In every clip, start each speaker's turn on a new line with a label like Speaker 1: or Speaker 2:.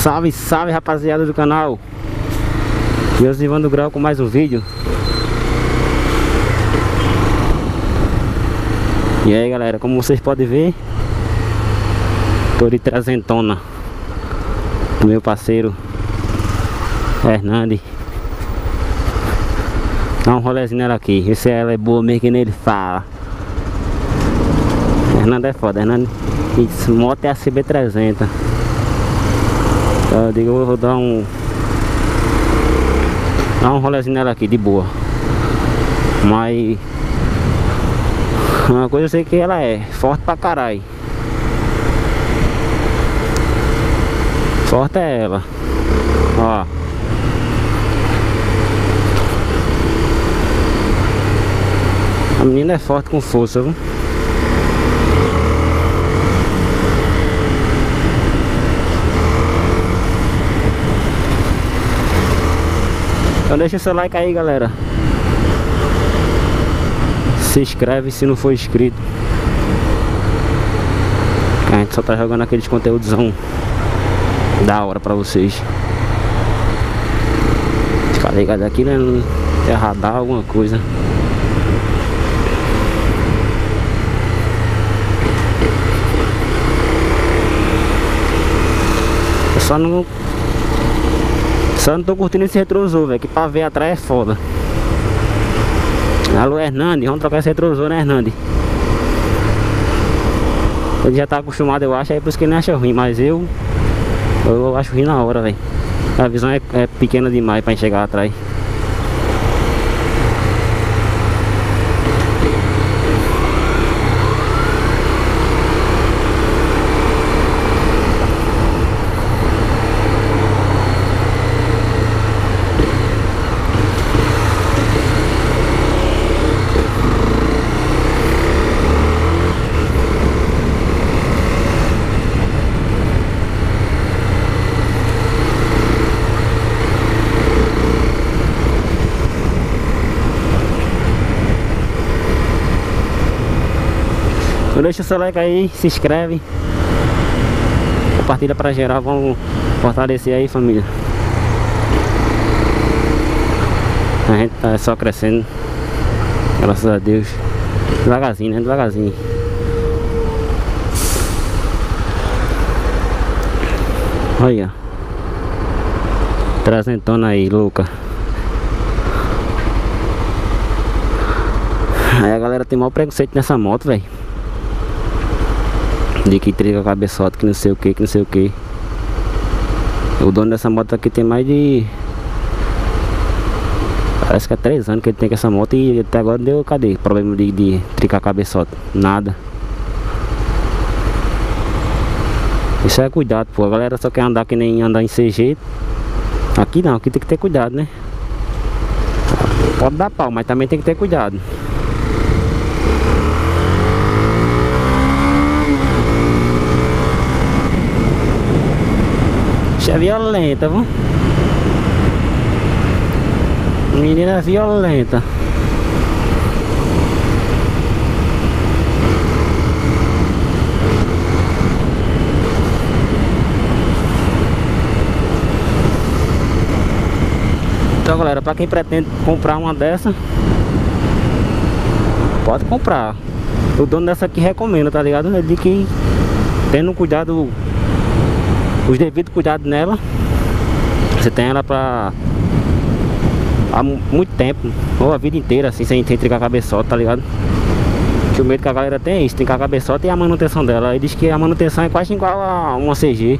Speaker 1: Salve, salve rapaziada do canal. Meus Ivan do Grau com mais um vídeo. E aí galera, como vocês podem ver Tô de trezentona meu parceiro Hernandes Dá um rolezinho nela aqui Vê se ela é boa mesmo que nele fala. Hernandes é foda, Hernandes Moto é a CB300 eu digo, vou dar um Dar um rolezinho nela aqui, de boa. Mas Uma coisa eu sei que ela é Forte pra caralho Forte é ela. Ó. A menina é forte com força, viu? Então deixa seu like aí galera. Se inscreve se não for inscrito. A gente só tá jogando aqueles conteúdos Da hora pra vocês. Fica ligado aqui né? É radar alguma coisa. Só não só não tô curtindo esse retrosor, velho. Que pra ver atrás é foda. Alô, Hernandes. Vamos trocar esse retrosor, né, Hernandes? Ele já tá acostumado, eu acho. Aí por isso que ele não acha ruim. Mas eu... Eu acho ruim na hora, velho. A visão é, é pequena demais pra enxergar atrás. Então deixa o seu like aí, se inscreve. Compartilha pra geral, vamos fortalecer aí família. A gente tá só crescendo. Graças a Deus. Devagarzinho, né? Devagarzinho. Olha Trazentona aí, louca Aí a galera tem maior preconceito nessa moto, velho de que triga cabeçote, que não sei o que, que não sei o que. O dono dessa moto aqui tem mais de... Parece que é 3 anos que ele tem com essa moto e até agora deu, cadê? Problema de, de tricar cabeçote, nada. Isso é cuidado, pô. A galera só quer andar que nem andar em CG. Aqui não, aqui tem que ter cuidado, né? Pode dar pau, mas também tem que ter cuidado. É violenta, viu? Menina é violenta. Então galera, pra quem pretende comprar uma dessa Pode comprar O dono dessa aqui recomenda, tá ligado? Ele diz que tendo cuidado os devidos cuidados nela. Você tem ela pra há muito tempo, ou a vida inteira, assim, sem, sem tricar cabeçote, tá ligado? Que o medo que a galera tem é isso, que a cabeçote e a manutenção dela. Ele diz que a manutenção é quase igual a uma CG.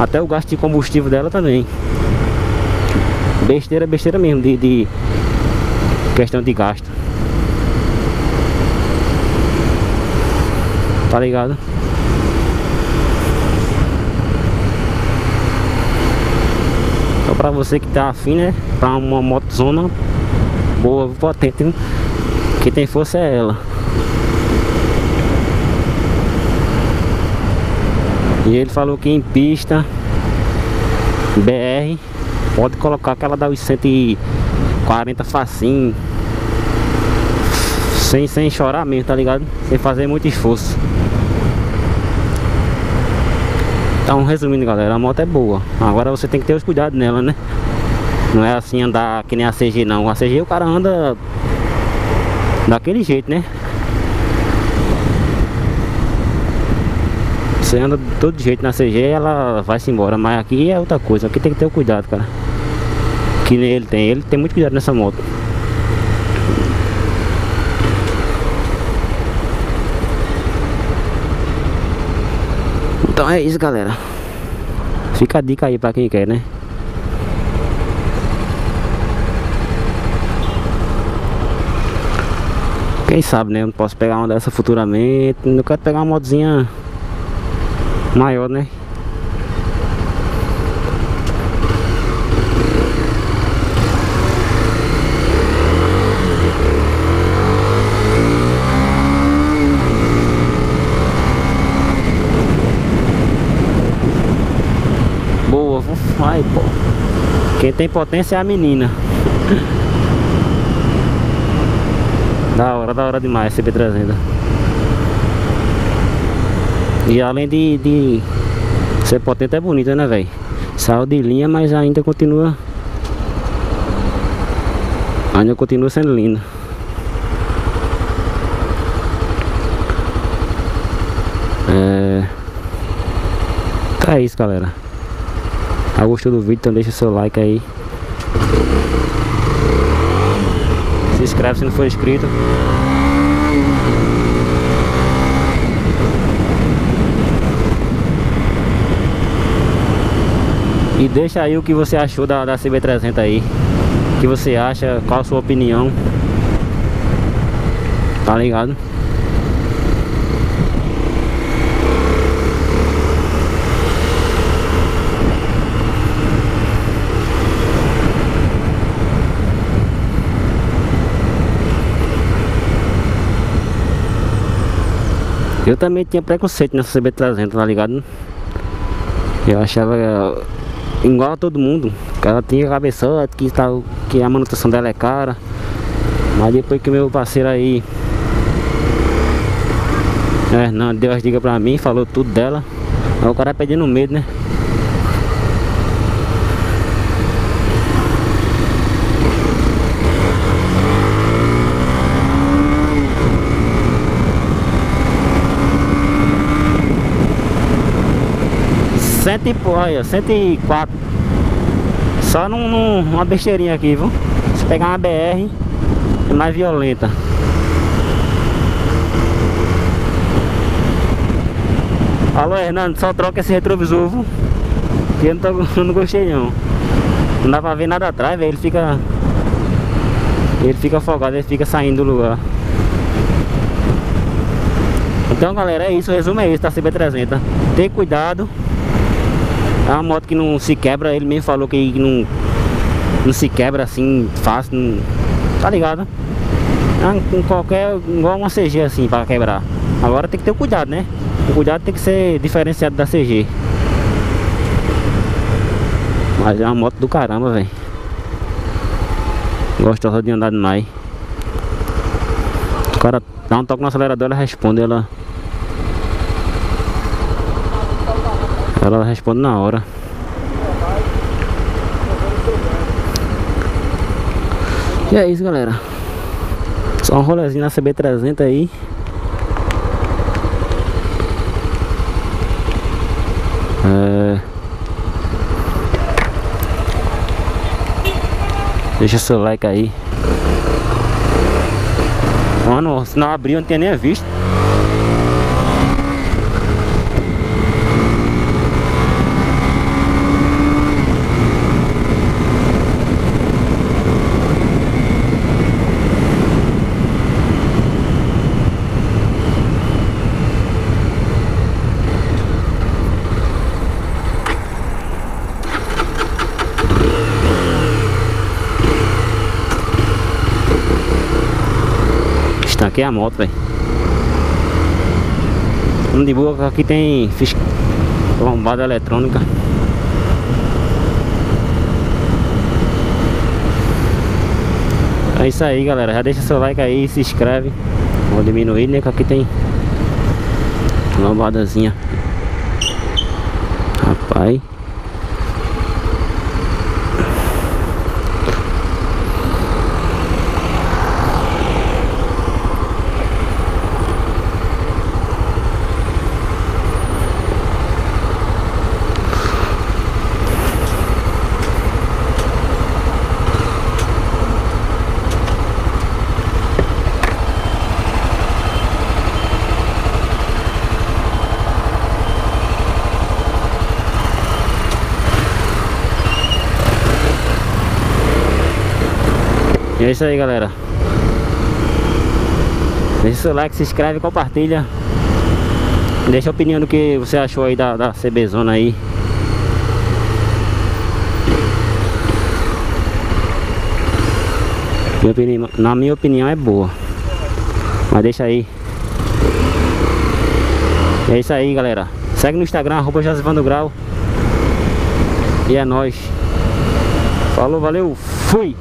Speaker 1: Até o gasto de combustível dela também. Besteira, besteira mesmo, de, de questão de gasto. Tá ligado? Só pra você que tá afim, né? Pra uma motozona boa, potente. Que tem força é ela. E ele falou que em pista BR pode colocar aquela da 140 facinho. Sem, sem chorar mesmo, tá ligado? Sem fazer muito esforço. Então, resumindo, galera, a moto é boa. Agora você tem que ter os cuidados nela, né? Não é assim andar que nem a CG, não. A CG o cara anda daquele jeito, né? Você anda todo jeito na CG ela vai se embora. Mas aqui é outra coisa. Aqui tem que ter o cuidado, cara. Que nem ele tem. Ele tem muito cuidado nessa moto. Então é isso, galera. Fica a dica aí pra quem quer, né? Quem sabe, né? Eu não posso pegar uma dessa futuramente. Não quero pegar uma motozinha maior, né? Ai, pô. Quem tem potência é a menina. da hora, da hora demais esse B300. E além de, de ser potente é bonita, né, velho? Saiu de linha, mas ainda continua... Ainda continua sendo linda. É... Tá isso, galera. Ah, gostou do vídeo, então deixa seu like aí. Se inscreve se não for inscrito. E deixa aí o que você achou da, da CB300 aí. O que você acha, qual a sua opinião. Tá ligado? Eu também tinha preconceito nessa CB300, tá ligado? Eu achava igual a todo mundo, ela tinha cabeçote, que, tá, que a manutenção dela é cara. Mas depois que meu parceiro aí é, não, deu as dicas pra mim, falou tudo dela. Aí o cara pedindo medo, né? Cento e, olha, 104 Só num, num, numa besteirinha aqui, viu? Se pegar uma BR É mais violenta. Alô Hernando, só troca esse retrovisor, viu? Que eu não, tô, não gostei não. Não dá pra ver nada atrás, velho. Ele fica Ele fica afogado, ele fica saindo do lugar. Então galera, é isso, o resumo é esse da CB300 Ter cuidado é uma moto que não se quebra, ele mesmo falou que não, não se quebra assim fácil, não, tá ligado? É com qualquer, igual uma CG assim para quebrar. Agora tem que ter cuidado, né? O cuidado tem que ser diferenciado da CG. Mas é uma moto do caramba, velho. Gostosa de andar demais. O cara dá um toque no acelerador, ela responde, ela Ela responde na hora. E é isso, galera. Só um rolezinho na CB300 aí. É... Deixa seu like aí. Mano, se não abriu, não tinha nem visto. Aqui é a moto, velho. Vamos de boa, aqui tem lombada eletrônica. É isso aí, galera. Já deixa seu like aí, se inscreve. Vou diminuir, né? Que aqui tem lombadazinha. Aí. E é isso aí galera. Deixa o seu like, se inscreve, compartilha. Deixa a opinião do que você achou aí da, da CB Zona aí. Minha opinião, Na minha opinião é boa. Mas deixa aí. É isso aí galera. Segue no Instagram, arroba Josivando Grau. E é nóis. Falou, valeu, fui!